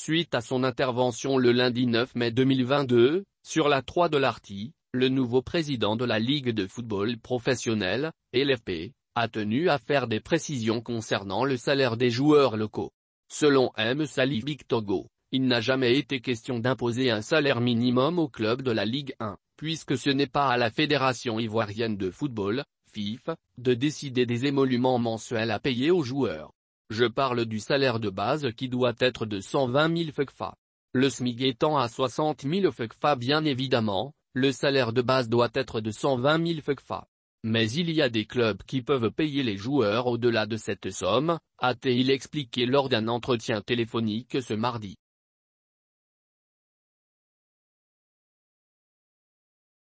Suite à son intervention le lundi 9 mai 2022, sur la 3 de l'Arty, le nouveau président de la Ligue de football professionnel, LFP, a tenu à faire des précisions concernant le salaire des joueurs locaux. Selon M. Salih Togo, il n'a jamais été question d'imposer un salaire minimum au club de la Ligue 1, puisque ce n'est pas à la Fédération ivoirienne de football, FIF, de décider des émoluments mensuels à payer aux joueurs. Je parle du salaire de base qui doit être de 120 000 FECFA. Le SMIG étant à 60 000 FECFA bien évidemment, le salaire de base doit être de 120 000 FECFA. Mais il y a des clubs qui peuvent payer les joueurs au-delà de cette somme, a-t-il expliqué lors d'un entretien téléphonique ce mardi.